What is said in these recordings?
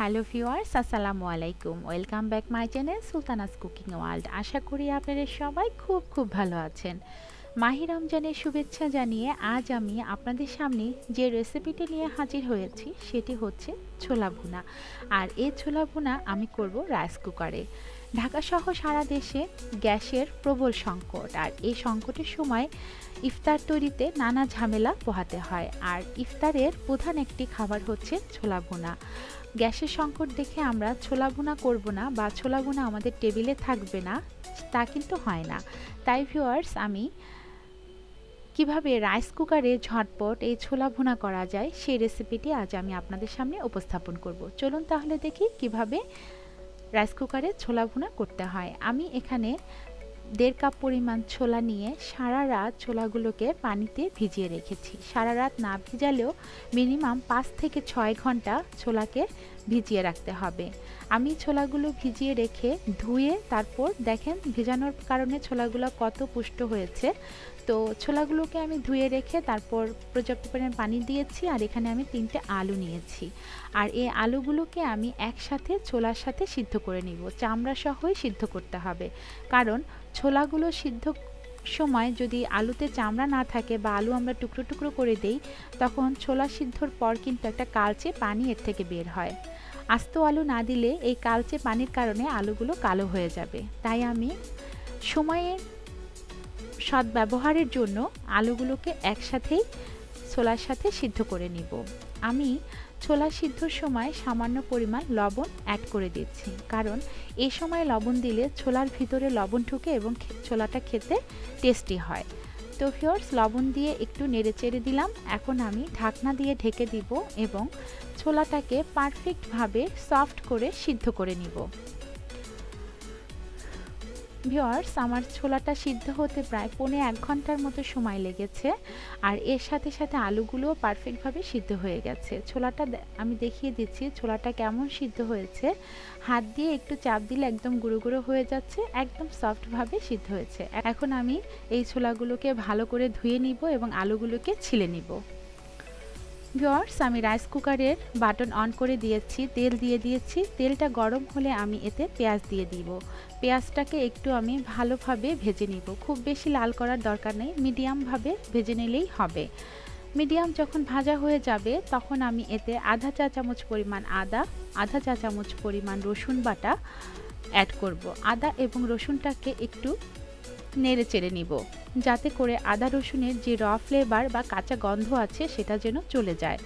Hello viewers আসসালামু আলাইকুম welcome back my channel Sultana's cooking world আশা করি আপনাদের সবাই খুব খুব ভালো আছেন। মাহি রমজানের শুভেচ্ছা জানিয়ে আজ আমি আপনাদের সামনে যে রেসিপিটি নিয়ে হাজির হয়েছি, সেটি হচ্ছে ছোলা ভুনা। আর এই ছোলা ভুনা আমি করব রাইস কুকারে ঢাকাসহ সারা দেশে গ্যাসের প্রবল সংকট, আর এই সংকটের সময় ইফতার তৈরিতে নানা ঝামেলা পোহাতে হয়। আর ইফতারের প্রধান একটি খাবার হচ্ছে ছোলা ভুনা। গ্যাসের সংকট দেখে আমরা ছোলা ভুনা করব না বা ছোলা ভুনা আমাদের টেবিলে থাকবে না, তা কিন্তু হয় না। তাই ভিউয়ার্স আমি কীভাবে রাইস কুকারে ঝটপট এই ছোলা ভুনা করা যায় সেই রেসিপিটি আজ আমি আপনাদের সামনে উপস্থাপন করব। চলুন তাহলে দেখি কীভাবে রাইস কুকারে ছোলা ভুনা করতে হয়। আমি এখানে দেড় কাপ পরিমাণ ছোলা নিয়ে সারা রাত ছোলাগুলোকে পানিতে ভিজিয়ে রেখেছি। সারা রাত না ভিজালেও মিনিমাম পাঁচ থেকে ছয় ঘণ্টা ছোলাকে ভিজিয়ে রাখতে হবে। আমি ছোলাগুলো ভিজিয়ে রেখে ধুয়ে তারপর দেখেন ভেজানোর কারণে ছোলাগুলো কত পুষ্ট হয়েছে। তো ছোলাগুলোকে আমি ধুয়ে রেখে তারপর পর্যাপ্ত পরিমাণ পানি দিয়েছি আর এখানে আমি তিনটে আলু নিয়েছি। আর এই আলুগুলোকে আমি একসাথে ছোলার সাথে সিদ্ধ করে নিব। চামড়া সহই সিদ্ধ করতে হবে। কারণ ছোলাগুলো সিদ্ধ সময় যদি আলুতে চামড়া না থাকে বা আলু আমরা টুকরো টুকরো করে দেই, তখন ছোলা সিদ্ধর পর কিন্তু একটা কালচে পানি এর থেকে বের হয়। আস্ত আলু না দিলে এই কালচে পানির কারণে আলুগুলো কালো হয়ে যাবে। তাই আমি সময়ে সদ্ব্যবহারের জন্য আলুগুলোকে একসাথেই ছোলার সাথে সিদ্ধ করে নিব। আমি ছোলা সিদ্ধর সময় সামান্য পরিমাণ লবণ অ্যাড করে দিচ্ছি। কারণ এই সময় লবণ দিলে ছোলার ভিতরে লবণ ঢুকে এবং ছোলাটা খেতে টেস্টি হয়। তো ফিওর্স লবণ দিয়ে একটু নেড়ে চেড়ে দিলাম। এখন আমি ঢাকনা দিয়ে ঢেকে দিব এবং ছোলাটাকে পারফেক্টভাবে সফট করে সিদ্ধ করে নিব। ভিওয়ার্স আমার ছোলাটা সিদ্ধ হতে প্রায় পৌনে এক ঘণ্টার মতো সময় লেগেছে, আর এর সাথে সাথে আলুগুলোও পারফেক্টভাবে সিদ্ধ হয়ে গেছে। ছোলাটা আমি দেখিয়ে দিচ্ছি, ছোলাটা কেমন সিদ্ধ হয়েছে। হাত দিয়ে একটু চাপ দিলে একদম গুঁড়ো গুঁড়ো হয়ে যাচ্ছে, একদম সফটভাবে সিদ্ধ হয়েছে। এখন আমি এই ছোলাগুলোকে ভালো করে ধুয়ে নিব এবং আলুগুলোকে ছিলে নিব। ভিওয়ার্স আমি রাইস কুকারের বাটন অন করে দিয়েছি, তেল দিয়ে দিয়েছি। তেলটা গরম হলে আমি এতে পেঁয়াজ দিয়ে দিব। পেঁয়াজটাকে একটু আমি ভালোভাবে ভেজে নিব। খুব বেশি লাল করার দরকার নেই মিডিয়ামভাবে ভেজে নিলেই হবে। মিডিয়াম যখন ভাজা হয়ে যাবে, তখন আমি এতে আধা চা চামচ পরিমাণ আদা, আধা চা চামচ পরিমাণ রসুন বাটা অ্যাড করব। আদা এবং রসুনটাকে একটু নেড়ে চেড়ে নিব, যাতে করে আদা রসুনের যে র ফ্লেভার বা কাঁচা গন্ধ আছে সেটা যেন চলে যায়।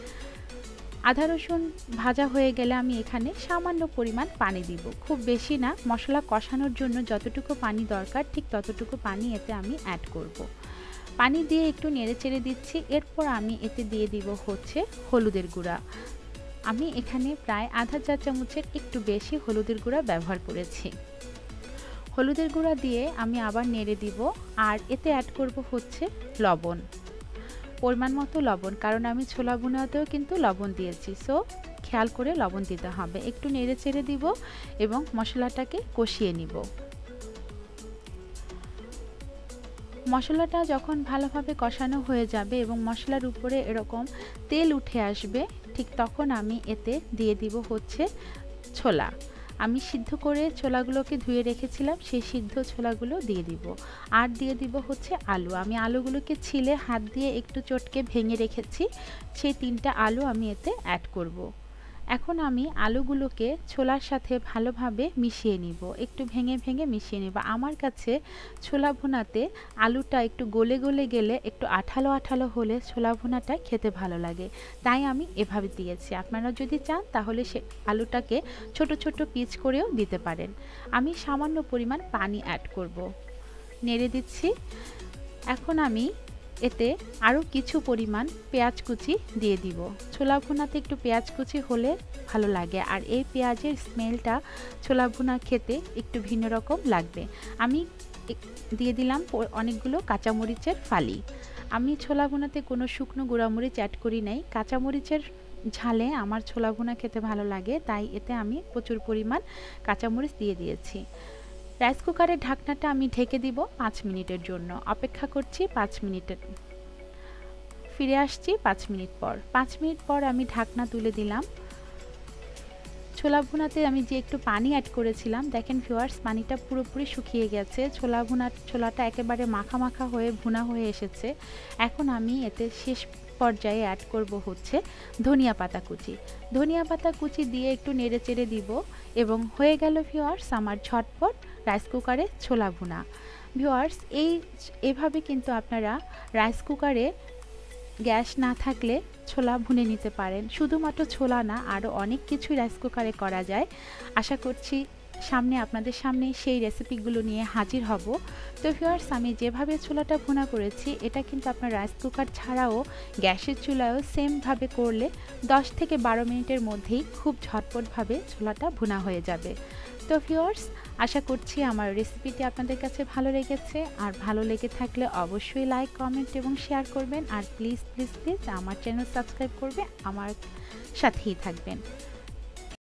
আদা রসুন ভাজা হয়ে গেলে আমি এখানে সামান্য পরিমাণ পানি দিব, খুব বেশি না, মশলা কষানোর জন্য যতটুকু পানি দরকার, ঠিক ততটুকু পানি এতে আমি অ্যাড করব। পানি দিয়ে একটু নেড়ে চেড়ে দিচ্ছি, এরপর আমি এতে দিয়ে দিব হচ্ছে হলুদের গুঁড়া। আমি এখানে প্রায় আধা চা চামচের একটু বেশি হলুদের গুঁড়া ব্যবহার করেছি। হলুদের গুঁড়া দিয়ে আমি আবার নেড়ে দিব আর এতে অ্যাড করব হচ্ছে লবণ। পরিমাণ মতো লবণ, কারণ আমি ছোলা বুনাতেও কিন্তু লবণ দিয়েছি। সো খেয়াল করে লবণ দিতে হবে। একটু নেড়ে চেড়ে দিব এবং মশলাটাকে কষিয়ে নিব। মশলাটা যখন ভালোভাবে কষানো হয়ে যাবে এবং মশলার উপরে এরকম তেল উঠে আসবে, ঠিক তখন আমি এতে দিয়ে দিব হচ্ছে ছোলা। আমি সিদ্ধ করে ছোলাগুলোকে ধুয়ে রেখেছিলাম, সেই সিদ্ধ ছোলাগুলো দিয়ে দিব আর দিয়ে দিব হচ্ছে আলু আমি আলুগুলোকে ছিলে হাত দিয়ে একটু চটকে ভেঙে রেখেছি, সেই তিনটা আলু আমি এতে অ্যাড করব। এখন আমি আলুগুলোকে ছোলার সাথে ভালোভাবে মিশিয়ে নিব। একটু ভেঙে ভেঙে মিশিয়ে নিব। আমার কাছে ছোলা ভুনাতে আলুটা একটু গলে গলে গেলে একটু আঠালো আঠালো হলে ছোলা ভুনাটা খেতে ভালো লাগে। তাই আমি এভাবে দিয়েছি। আপনারা যদি চান তাহলে সে আলুটাকে ছোট ছোট পিচ করেও দিতে পারেন। আমি সামান্য পরিমাণ পানি অ্যাড করব। নেড়ে দিচ্ছি। এখন আমি এতে আরও কিছু পরিমাণ পেঁয়াজ কুচি দিয়ে দিব। ছোলা ভুনাতে একটু পেঁয়াজ কুচি হলে ভালো লাগে। আর এই পেঁয়াজের স্মেলটা ছোলা ভুনা খেতে একটু ভিন্ন রকম লাগবে। আমি দিয়ে দিলাম অনেকগুলো কাঁচামরিচের ফালি। আমি ছোলা ভুনাতে কোনো শুকনো গুঁড়ামরিচ অ্যাড করি নাই। কাঁচামরিচের ঝালে আমার ছোলা ভুনা খেতে ভালো লাগে, তাই এতে আমি প্রচুর পরিমাণ কাঁচামরিচ দিয়ে দিয়েছি। রাইস কুকারের ঢাকনাটা আমি ঢেকে দিব পাঁচ মিনিটের জন্য। অপেক্ষা করছি পাঁচ মিনিটের। ফিরে আসছি পাঁচ মিনিট পর। পাঁচ মিনিট পর আমি ঢাকনা তুলে দিলাম। ছোলা ভুনাতে আমি যে একটু পানি অ্যাড করেছিলাম, দেখেন ভিউয়ার্স পানিটা পুরোপুরি শুকিয়ে গেছে। ছোলা ভুনা, ছোলাটা একেবারে মাখা মাখা হয়ে ভুনা হয়ে এসেছে। এখন আমি এতে শেষ পর্যায়ে অ্যাড করব হচ্ছে ধনিয়া পাতা কুচি। ধনিয়া পাতা কুচি দিয়ে একটু নেড়ে চেড়ে দিব এবং হয়ে গেল ভিওয়ার্স আমার ঝটপট রাইস কুকারে ছোলা ভুনা। ভিওয়ার্স এই এভাবে কিন্তু আপনারা রাইস কুকারে গ্যাস না থাকলে ছোলা ভুনে নিতে পারেন। শুধুমাত্র ছোলা না আরও অনেক কিছুই রাইস কুকারে করা যায়। আশা করছি সামনে, আপনাদের সামনে সেই রেসিপিগুলো নিয়ে হাজির হব। তো ভিওয়ার্স আমি যেভাবে ছোলাটা ভুনা করেছি, এটা কিন্তু আপনার রাইস কুকার ছাড়াও গ্যাসের চুলায়ও সেমভাবে করলে 10 থেকে বারো মিনিটের মধ্যেই খুব ঝটপটভাবে ছোলাটা ভুনা হয়ে যাবে। তো ভিউয়ার্স, আশা করছি আমার রেসিপিটি আপনাদের কাছে ভালো লেগেছে। আর ভালো লেগে থাকলে অবশ্যই লাইক, কমেন্ট এবং শেয়ার করবেন। আর প্লিজ প্লিজ প্লিজ আমার চ্যানেল সাবস্ক্রাইব করবে আমার সাথেই থাকবেন।